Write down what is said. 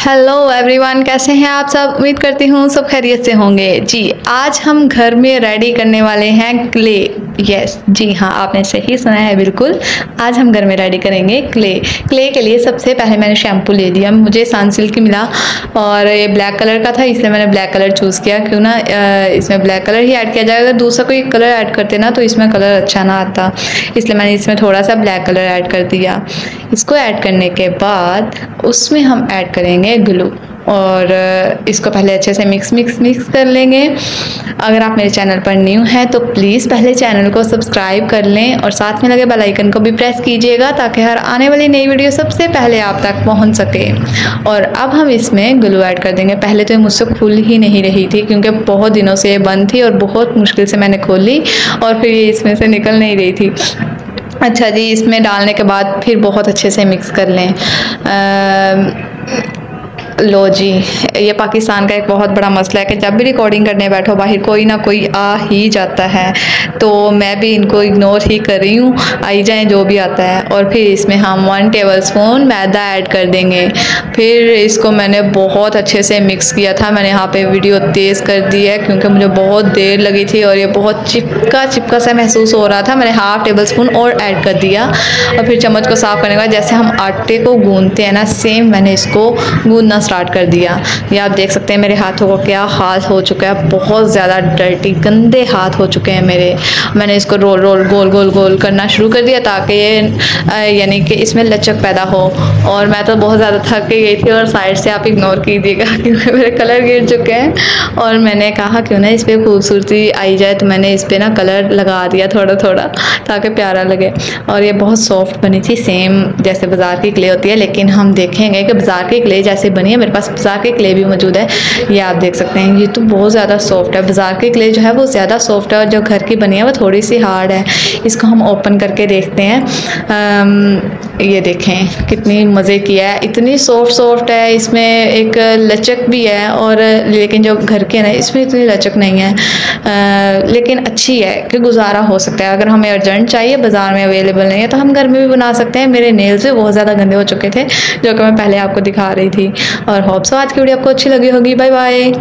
Hello everyone कैसे हैं आप सब? उम्मीद करती हूँ सब खैरियत से होंगे। जी, आज हम घर में रेडी करने वाले हैं क्ले यस जी हाँ आपने सही सुना है, बिल्कुल। आज हम घर में रेडी करेंगे क्ले क्ले के लिए सबसे पहले मैंने शैम्पू ले लिया। मुझे सनसिल्क मिला और ये ब्लैक कलर का था, इसलिए मैंने ब्लैक कलर चूज़ किया। क्यों ना इसमें ब्लैक कलर ही ऐड किया जाएगा अगर दूसरा कोई कलर ऐड करते ना तो इसमें कलर अच्छा ना आता। इसलिए मैंने इसमें थोड़ा सा ब्लैक कलर ऐड कर दिया। इसको ऐड करने के बाद, उसमें हम ऐड करेंगे ग्लू। और इसको पहले अच्छे से मिक्स मिक्स मिक्स कर लेंगे। अगर आप मेरे चैनल पर न्यू हैं तो प्लीज़ पहले चैनल को सब्सक्राइब कर लें और साथ में लगे बेल आइकन को भी प्रेस कीजिएगा ताकि हर आने वाली नई वीडियो सबसे पहले आप तक पहुँच सके। और अब हम इसमें ग्लू ऐड कर देंगे। पहले तो ये मुझसे खुल ही नहीं रही थी क्योंकि बहुत दिनों से ये बंद थी और बहुत मुश्किल से मैंने खोली और फिर ये इसमें से निकल नहीं रही थी। अच्छा जी इसमें डालने के बाद फिर बहुत अच्छे से मिक्स कर लें। आ, लो जी, ये पाकिस्तान का एक बहुत बड़ा मसला है कि जब भी रिकॉर्डिंग करने बैठो, बाहर कोई ना कोई आ ही जाता है। तो मैं भी इनको इग्नोर ही कर रही हूँ, आई जाए जो भी आता है। और फिर इसमें हम वन टेबल स्पून मैदा ऐड कर देंगे। फिर इसको मैंने बहुत अच्छे से मिक्स किया था। मैंने यहाँ पे वीडियो तेज़ कर दी है, क्योंकि मुझे बहुत देर लगी थी और ये बहुत चिपका चिपका सा महसूस हो रहा था। मैंने हाफ़ टेबल स्पून और ऐड कर दिया। और फिर चम्मच को साफ़ करने के बाद जैसे हम आटे को गूंदते हैं ना सेम मैंने इसको गूंदना स्टार्ट कर दिया। ये आप देख सकते हैं मेरे हाथों को क्या हाथ हो चुका है। बहुत ज़्यादा डर्टी गंदे हाथ हो चुके हैं मेरे। मैंने इसको रोल रोल गोल गोल गोल करना शुरू कर दिया ताकि ये यानी कि इसमें लचक पैदा हो। और मैं तो बहुत ज़्यादा थक गई थी और साइड से आप इग्नोर कीजिएगा क्योंकि मेरे कलर गिर चुके हैं। और मैंने कहा, क्यों ना इस पर खूबसूरती आई जाए? तो मैंने इस पर ना कलर लगा दिया थोड़ा थोड़ा ताकि प्यारा लगे। और ये बहुत सॉफ्ट बनी थी सेम जैसे बाज़ार की क्ले होती है, लेकिन हम देखेंगे कि बाज़ार की क्ले जैसे बनी है मेरे पास बाज़ार के क्ले भी मौजूद है, ये आप देख सकते हैं। ये तो बहुत ज़्यादा सॉफ्ट है। बाज़ार के क्ले जो है वो ज़्यादा सॉफ्ट है और जो घर की बनी है वो थोड़ी सी हार्ड है। इसको हम ओपन करके देखते हैं। ये देखें कितनी मज़े की है। इतनी सॉफ्ट सॉफ्ट है इसमें एक लचक भी है और लेकिन जो घर के ना इसमें इतनी लचक नहीं है। आ, लेकिन अच्छी है कि गुजारा हो सकता है। अगर हमें अर्जेंट चाहिए बाज़ार में अवेलेबल नहीं है तो हम घर में भी बना सकते हैं। मेरे नेल्स भी बहुत ज़्यादा गंदे हो चुके थे जो कि मैं पहले आपको दिखा रही थी। और होप्स आज की वीडियो आपको अच्छी लगी होगी। Bye bye